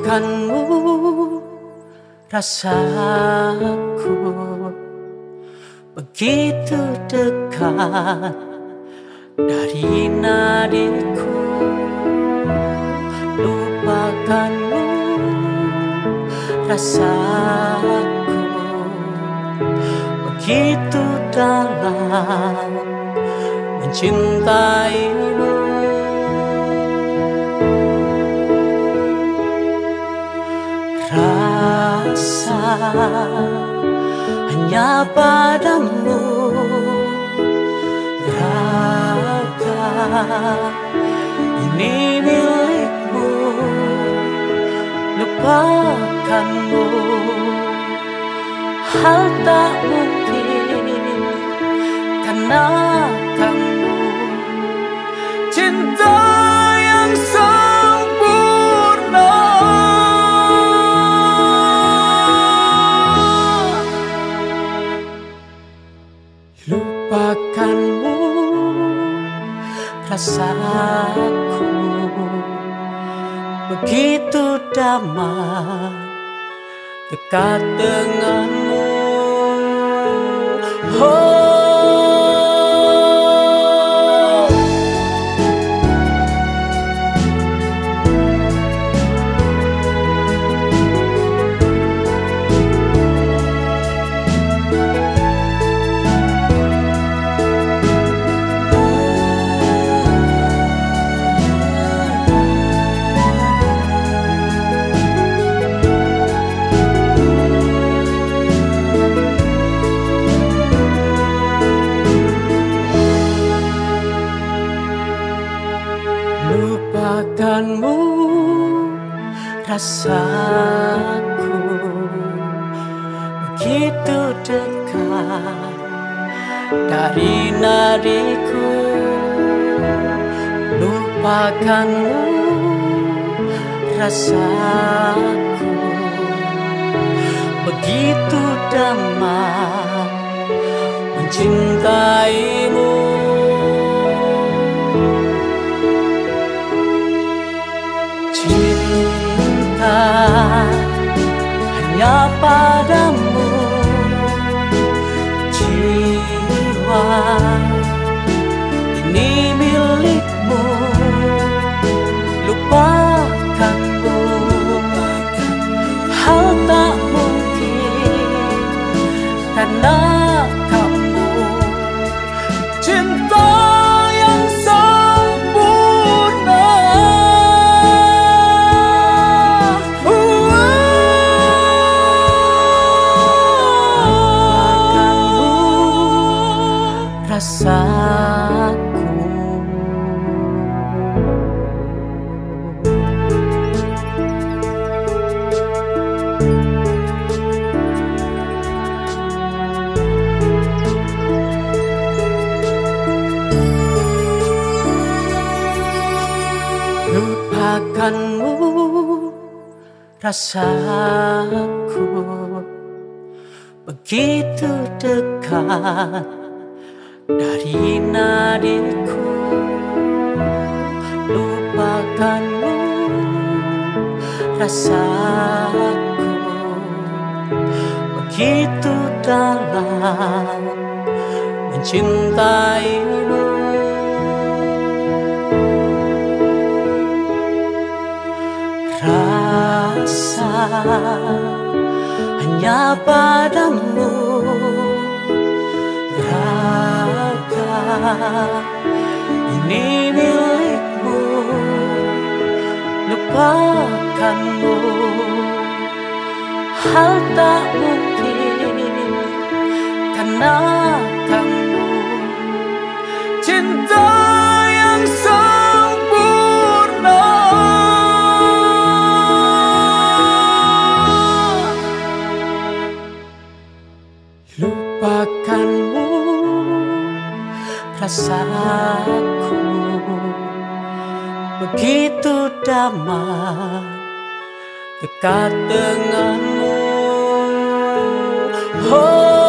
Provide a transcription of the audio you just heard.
Lupakanmu rasaku Begitu dekat dari nadiku. Lupakanmu rasaku Begitu dalam mencintaimu hanya padamu. Raga ini milikmu. Lupakanmu. Hal tak mungkin Karena rasaku Begitu damai dekat denganmu rasaku Begitu dekat dari nadiku Lupakanmu rasaku Begitu damai mencintaimu padamu rasaku. Lupakanmu rasaku. Begitu dekat dari nadiku Lupakanmu rasaku. Begitu dalam mencintaimu. Rasa hanya padamu ini milikmu Lupakanmu. Hal tak mungkin Begitu damai dekat denganmu. Oh